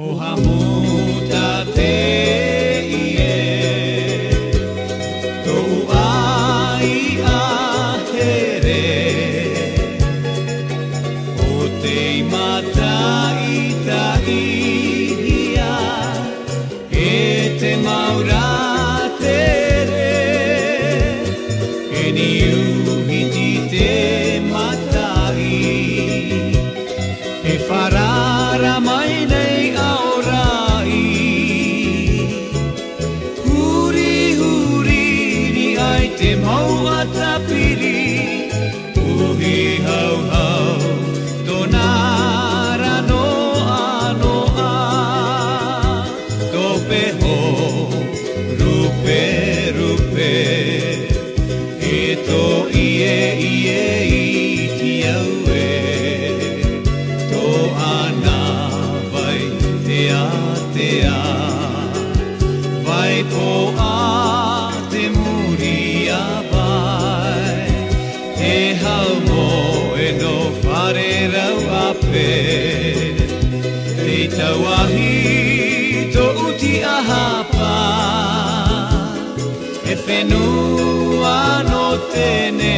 O Ramon tá. matapili Uhihauhau Donara noa noa. Topeho Rupe rupe. Ito ie ie itiaue To anavai tea tea Vai po bed Tita wahi to uti ahapa Efenua no tene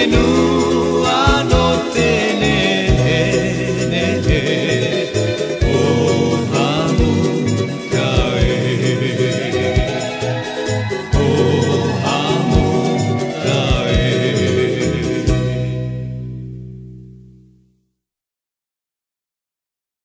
menú.